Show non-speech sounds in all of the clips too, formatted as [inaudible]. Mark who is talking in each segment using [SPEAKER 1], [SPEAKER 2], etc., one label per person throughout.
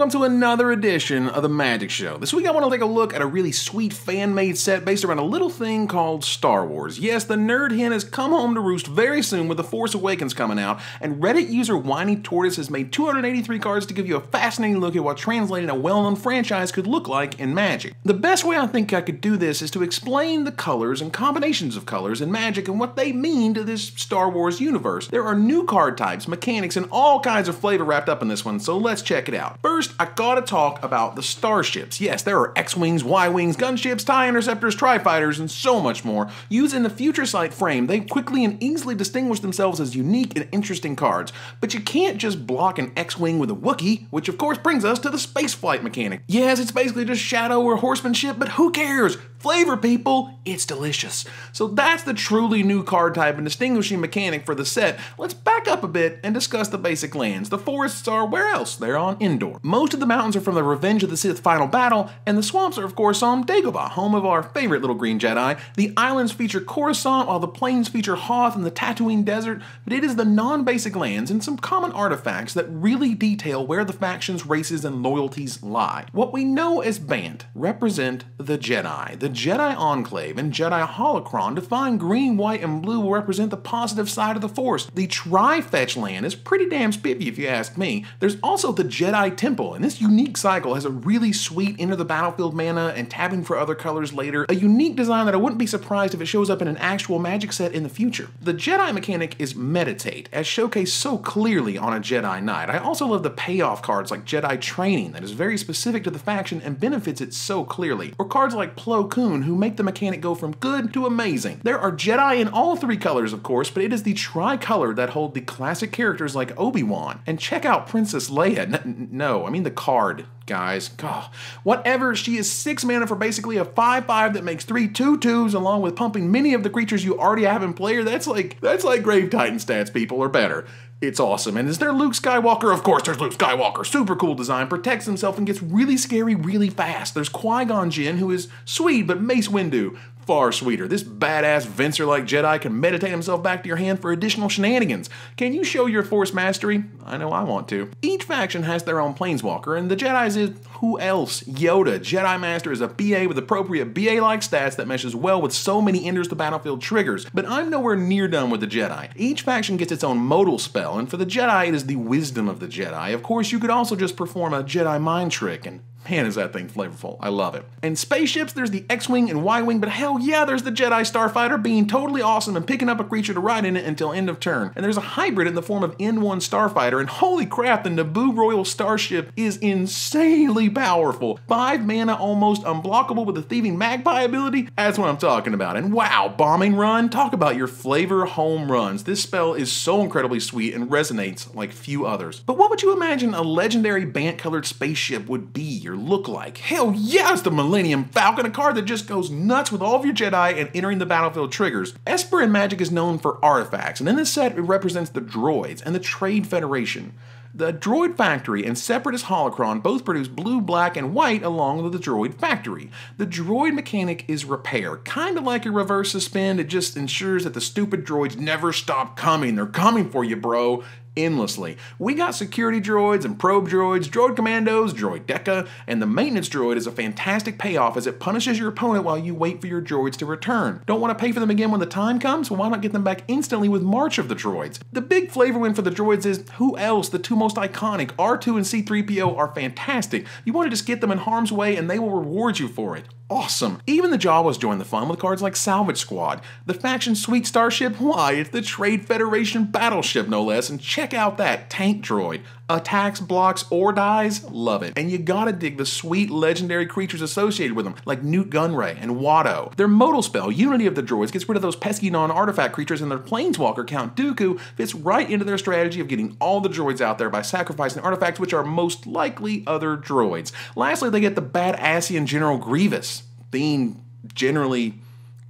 [SPEAKER 1] welcome to another edition of the Magic Show. This week I want to take a look at a really sweet fan-made set based around a little thing called Star Wars. Yes, the nerd hen has come home to roost very soon with The Force Awakens coming out, and Reddit user Whiny Tortoise has made 283 cards to give you a fascinating look at what translating a well-known franchise could look like in Magic. The best way I think I could do this is to explain the colors and combinations of colors in Magic and what they mean to this Star Wars universe. There are new card types, mechanics, and all kinds of flavor wrapped up in this one, so let's check it out. First, I gotta talk about the starships. Yes, there are X-Wings, Y-Wings, gunships, TIE Interceptors, TIE-Fighters, and so much more. Used in the Future Sight frame, they quickly and easily distinguish themselves as unique and interesting cards. But you can't just block an X-Wing with a Wookiee, which of course brings us to the spaceflight mechanic. Yes, it's basically just shadow or horsemanship, but who cares? Flavor, people, it's delicious. So that's the truly new card type and distinguishing mechanic for the set. Let's back up a bit and discuss the basic lands. The forests are where else? They're on Endor. Most of the mountains are from the Revenge of the Sith final battle, and the swamps are of course on Dagobah, home of our favorite little green Jedi. The islands feature Coruscant, while the plains feature Hoth and the Tatooine Desert, but it is the non-basic lands and some common artifacts that really detail where the factions, races, and loyalties lie. What we know as Bant represent the Jedi. The Jedi Enclave and Jedi Holocron define green, white, and blue will represent the positive side of the Force. The Tri-Fetch land is pretty damn spiffy if you ask me. There's also the Jedi Temple, and this unique cycle has a really sweet enter the battlefield mana and tabbing for other colors later, a unique design that I wouldn't be surprised if it shows up in an actual Magic set in the future. The Jedi mechanic is Meditate, as showcased so clearly on a Jedi Knight. I also love the payoff cards like Jedi Training that is very specific to the faction and benefits it so clearly, or cards like Plo Koon who make the mechanic go from good to amazing. There are Jedi in all three colors of course, but it is the tricolor that hold the classic characters like Obi-Wan. And check out Princess Leia. N no, I mean the card guys. God. Whatever, she is 6 mana for basically a 5-5 that makes 3 2-2s along with pumping many of the creatures you already have in player. That's like that's like Grave Titan stats, people, or better. It's awesome. And is there Luke Skywalker? Of course, there's Luke Skywalker. Super cool design, protects himself and gets really scary really fast. There's Qui Gon Jinn, who is sweet, but Mace Windu, far sweeter. This badass Venser like Jedi can meditate himself back to your hand for additional shenanigans. Can you show your Force mastery? I know I want to. Each faction has their own Planeswalker, and the Jedi's is who else? Yoda. Jedi Master is a BA with appropriate BA like stats that meshes well with so many enters the battlefield triggers. But I'm nowhere near done with the Jedi. Each faction gets its own modal spell, and for the Jedi, it is the wisdom of the Jedi. Of course, you could also just perform a Jedi mind trick and Man, is that thing flavorful. I love it. And spaceships, there's the X-Wing and Y-Wing, but hell yeah, there's the Jedi Starfighter being totally awesome and picking up a creature to ride in it until end of turn. And there's a hybrid in the form of N1 Starfighter, and holy crap, the Naboo Royal Starship is insanely powerful. Five mana, almost unblockable with a Thieving Magpie ability? That's what I'm talking about. And wow, Bombing Run? Talk about your flavor home runs. This spell is so incredibly sweet and resonates like few others. But what would you imagine a legendary Bant-colored spaceship would be? Or look like. Hell it's the Millennium Falcon, a card that just goes nuts with all of your Jedi and entering the battlefield triggers. Esper in Magic is known for artifacts, and in this set it represents the droids and the Trade Federation. The Droid Factory and Separatist Holocron both produce blue, black, and white along with the Droid Factory. The droid mechanic is repair, kind of like a reverse suspend, it just ensures that the stupid droids never stop coming. They're coming for you, bro endlessly. We got security droids and probe droids, droid commandos, droideka, and the maintenance droid is a fantastic payoff as it punishes your opponent while you wait for your droids to return. Don't want to pay for them again when the time comes? Well, why not get them back instantly with March of the Droids? The big flavor win for the droids is who else? The two most iconic, R2 and C3PO, are fantastic. You want to just get them in harm's way and they will reward you for it awesome. Even the Jawas joined the fun with cards like Salvage Squad. The faction Sweet Starship, why, it's the Trade Federation battleship no less, and check out that tank droid. Attacks, blocks, or dies, love it. And you gotta dig the sweet legendary creatures associated with them, like Nute Gunray and Watto. Their modal spell, Unity of the Droids, gets rid of those pesky non-artifact creatures, and their planeswalker, Count Dooku, fits right into their strategy of getting all the droids out there by sacrificing artifacts which are most likely other droids. Lastly, they get the badassian General Grievous being generally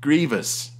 [SPEAKER 1] grievous.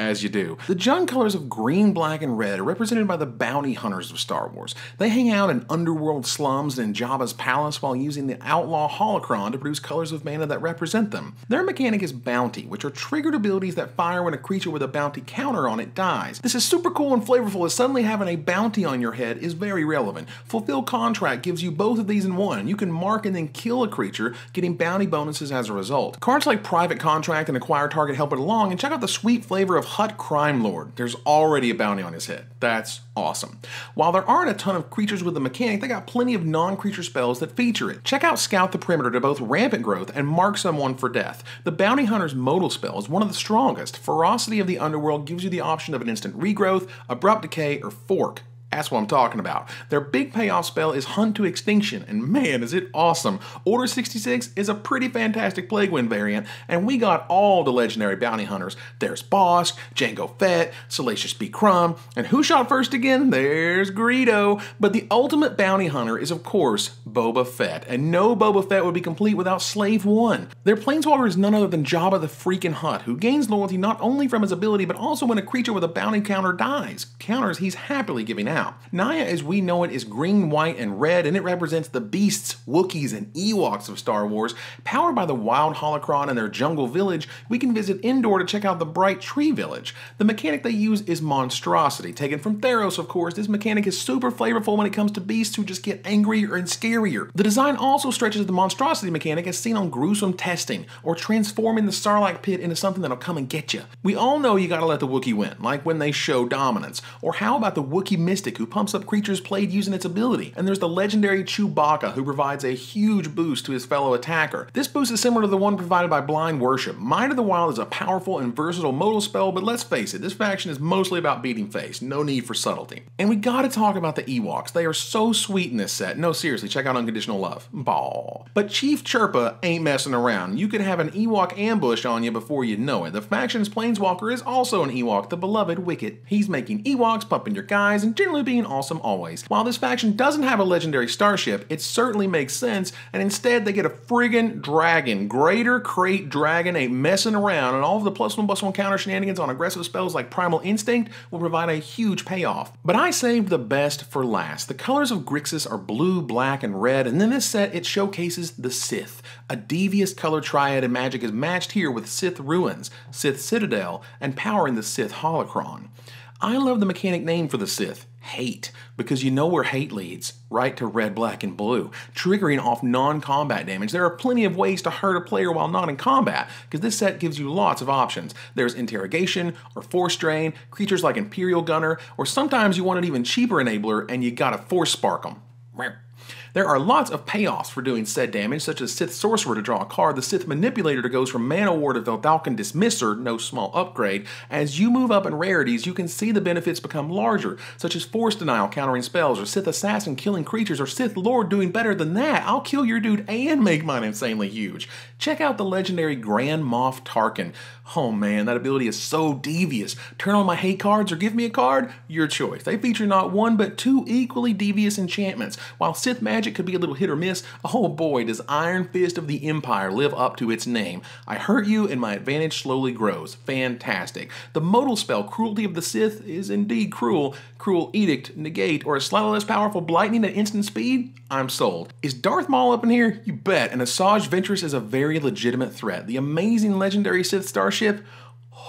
[SPEAKER 1] As you do. The Jund colors of green, black, and red are represented by the bounty hunters of Star Wars. They hang out in underworld slums and in Jabba's palace while using the outlaw holocron to produce colors of mana that represent them. Their mechanic is bounty, which are triggered abilities that fire when a creature with a bounty counter on it dies. This is super cool and flavorful as suddenly having a bounty on your head is very relevant. Fulfill Contract gives you both of these in one. You can mark and then kill a creature, getting bounty bonuses as a result. Cards like Private Contract and Acquire Target help it along, and check out the sweet flavor of Hutt Crime Lord. There's already a bounty on his head. That's awesome. While there aren't a ton of creatures with the mechanic, they got plenty of non-creature spells that feature it. Check out Scout the Perimeter to both rampant growth and mark someone for death. The Bounty Hunter's modal spell is one of the strongest. Ferocity of the Underworld gives you the option of an instant regrowth, abrupt decay, or fork. That's what I'm talking about. Their big payoff spell is Hunt to Extinction, and man, is it awesome. Order 66 is a pretty fantastic Plague Wind variant, and we got all the legendary bounty hunters. There's Bossk, Jango Fett, Salacious B. Crumb, and who shot first again? There's Greedo. But the ultimate bounty hunter is, of course, Boba Fett, and no Boba Fett would be complete without Slave 1. Their planeswalker is none other than Jabba the freaking Hutt, who gains loyalty not only from his ability, but also when a creature with a bounty counter dies. Counters he's happily giving out now. Naya, as we know it, is green, white, and red, and it represents the beasts, Wookiees, and Ewoks of Star Wars. Powered by the Wild Holocron and their jungle village, we can visit Endor to check out the Bright Tree Village. The mechanic they use is Monstrosity, taken from Theros, of course. This mechanic is super flavorful when it comes to beasts who just get angrier and scarier. The design also stretches the Monstrosity mechanic as seen on gruesome testing, or transforming the Sarlacc pit into something that'll come and get you. We all know you gotta let the Wookiee win, like when they show dominance. Or how about the Wookiee Mystic? Mystic, who pumps up creatures played using its ability. And there's the legendary Chewbacca, who provides a huge boost to his fellow attacker. This boost is similar to the one provided by Blind Worship. Mind of the Wild is a powerful and versatile modal spell, but let's face it, this faction is mostly about beating face, no need for subtlety. And we gotta talk about the Ewoks. They are so sweet in this set. No, seriously, check out Unconditional Love. Ball. But Chief Chirpa ain't messing around. You could have an Ewok ambush on you before you know it. The faction's Planeswalker is also an Ewok, the beloved Wicket. He's making Ewoks, pumping your guys, and generally being awesome always. While this faction doesn't have a legendary starship, it certainly makes sense, and instead they get a friggin' dragon, Greater Krayt Dragon, a messing around, and all of the plus one plus one counter shenanigans on aggressive spells like Primal Instinct will provide a huge payoff. But I saved the best for last. The colors of Grixis are blue, black, and red, and in this set it showcases the Sith. A devious color triad in Magic is matched here with Sith Ruins, Sith Citadel, and powering the Sith Holocron. I love the mechanic name for the Sith, hate, because you know where hate leads, right to red, black, and blue, triggering off non-combat damage. There are plenty of ways to hurt a player while not in combat, because this set gives you lots of options. There's interrogation, or force drain, creatures like Imperial Gunner, or sometimes you want an even cheaper enabler and you gotta force spark them. There are lots of payoffs for doing said damage, such as Sith Sorcerer to draw a card, the Sith Manipulator to goes from Man-o'-War to Vedalken Dismisser, no small upgrade. As you move up in rarities, you can see the benefits become larger, such as Force Denial countering spells, or Sith Assassin killing creatures, or Sith Lord doing better than that. I'll kill your dude and make mine insanely huge. Check out the legendary Grand Moff Tarkin. Oh man, that ability is so devious. Turn on my hate cards or give me a card? Your choice. They feature not one but two equally devious enchantments. While Sith magic could be a little hit or miss, oh boy, does Iron Fist of the Empire live up to its name. I hurt you and my advantage slowly grows. Fantastic. The modal spell, Cruelty of the Sith, is indeed cruel. Cruel Edict, Negate, or a slightly less powerful Lightning at instant speed? I'm sold. Is Darth Maul up in here? You bet. And Asajj Ventress is a very legitimate threat. The amazing legendary Sith starship ship?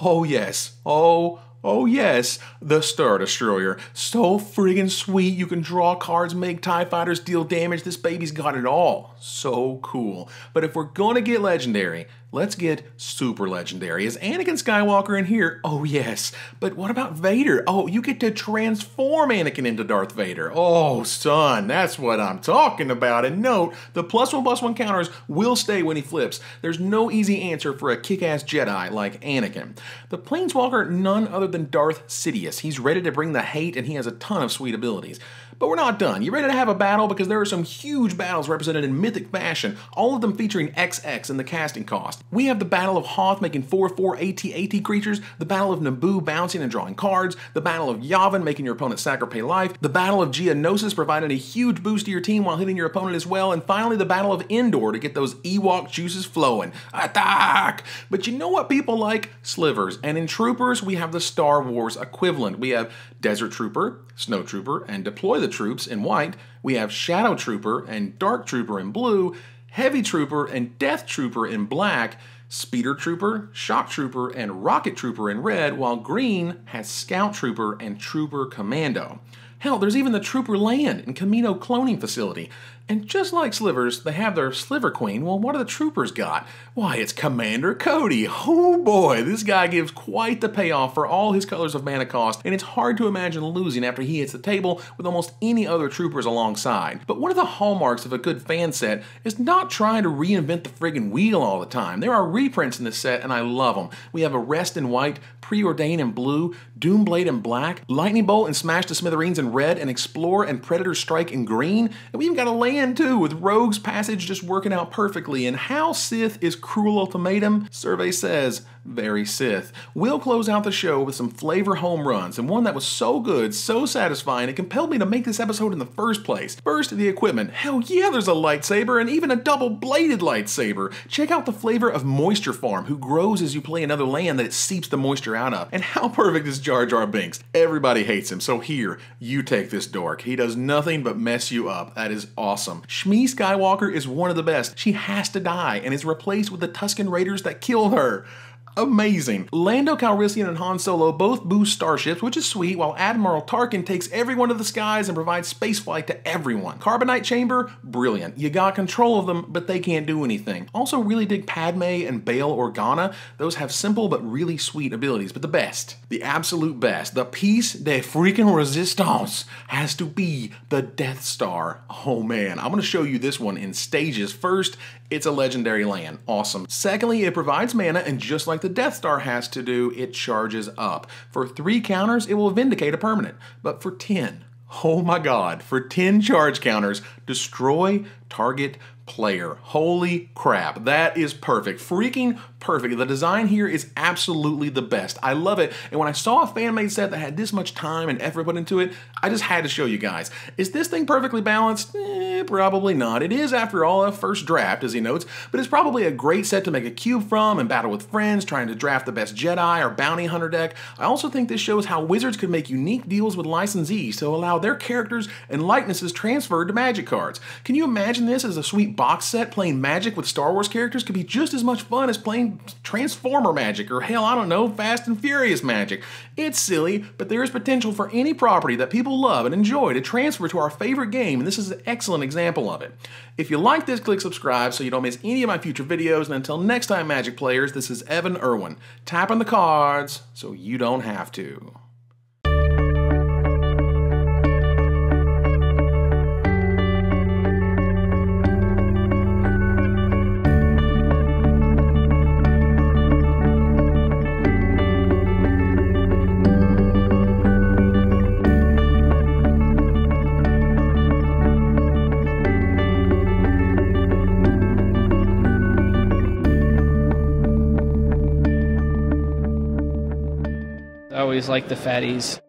[SPEAKER 1] Oh, yes. Oh, Oh yes, the Star Destroyer. So friggin' sweet, you can draw cards, make TIE fighters, deal damage, this baby's got it all. So cool. But if we're gonna get legendary, let's get super legendary. Is Anakin Skywalker in here? Oh yes. But what about Vader? Oh, you get to transform Anakin into Darth Vader. Oh son, that's what I'm talking about. And note, the plus one plus one counters will stay when he flips. There's no easy answer for a kick-ass Jedi like Anakin. The Planeswalker, none other than Darth Sidious. He's ready to bring the hate and he has a ton of sweet abilities. But we're not done. You ready to have a battle? Because there are some huge battles represented in mythic fashion, all of them featuring XX in the casting cost. We have the Battle of Hoth making 4-4 AT-AT creatures, the Battle of Naboo bouncing and drawing cards, the Battle of Yavin making your opponent sack or pay life, the Battle of Geonosis providing a huge boost to your team while hitting your opponent as well, and finally the Battle of Endor to get those Ewok juices flowing. Attack! But you know what people like? Slivers. And in Troopers, we have the Star Wars equivalent. We have Desert Trooper, Snow Trooper, and Deploy the Troops in white. We have Shadow Trooper and Dark Trooper in blue, Heavy Trooper and Death Trooper in black, Speeder Trooper, Shock Trooper, and Rocket Trooper in red, while green has Scout Trooper and Trooper Commando. Hell, there's even the Trooper Land and Kamino cloning facility. And just like Slivers, they have their Sliver Queen. Well, what do the Troopers got? Why, it's Commander Cody. Oh boy, this guy gives quite the payoff for all his colors of mana cost, and it's hard to imagine losing after he hits the table with almost any other Troopers alongside. But one of the hallmarks of a good fan set is not trying to reinvent the friggin' wheel all the time. There are reprints in this set, and I love them. We have Arrest in white, Preordain in blue, Doomblade in black, Lightning Bolt and Smash to Smithereens in red, and Explore and Predator Strike in green. And we even got a land too, with Rogue's Passage just working out perfectly. And how Sith is Cruel Ultimatum? Survey says, very Sith. We'll close out the show with some flavor home runs, and one that was so good, so satisfying, it compelled me to make this episode in the first place. First, the equipment. Hell yeah, there's a lightsaber, and even a double bladed lightsaber. Check out the flavor of Moisture Farm, who grows as you play another land that it seeps the moisture out of. And how [laughs] perfect is Jar Jar Binks? Everybody hates him, so here, you take this dork. He does nothing but mess you up. That is awesome. Shmi Skywalker is one of the best. She has to die and is replaced with the Tusken Raiders that killed her amazing. Lando Calrissian and Han Solo both boost starships, which is sweet, while Admiral Tarkin takes everyone to the skies and provides spaceflight to everyone. Carbonite Chamber, brilliant. You got control of them, but they can't do anything. Also really dig Padme and Bail Organa. Those have simple but really sweet abilities, but the best, the absolute best, the piece de freaking resistance has to be the Death Star. Oh man, I'm gonna show you this one in stages. First, it's a legendary land. Awesome. Secondly, it provides mana, and just like the Death Star has to do, it charges up. For three counters, it will vindicate a permanent. But for 10, oh my god, for 10 charge counters, destroy target player. Holy crap, that is perfect. Freaking perfect. The design here is absolutely the best. I love it. And when I saw a fan-made set that had this much time and effort put into it, I just had to show you guys. Is this thing perfectly balanced? Eh, probably not. It is, after all, a first draft, as he notes, but it's probably a great set to make a cube from and battle with friends trying to draft the best Jedi or bounty hunter deck. I also think this shows how Wizards could make unique deals with licensees to allow their characters and likenesses transferred to Magic cards. Can you imagine this as a sweet box set playing Magic with Star Wars characters could be just as much fun as playing Transformer Magic or hell, I don't know, Fast and Furious Magic. It's silly, but there is potential for any property that people love and enjoy to transfer to our favorite game, and this is an excellent example of it. If you like this, click subscribe so you don't miss any of my future videos, and until next time, Magic players, this is Evan Erwin. Tap on the cards so you don't have to.
[SPEAKER 2] Always like the fatties.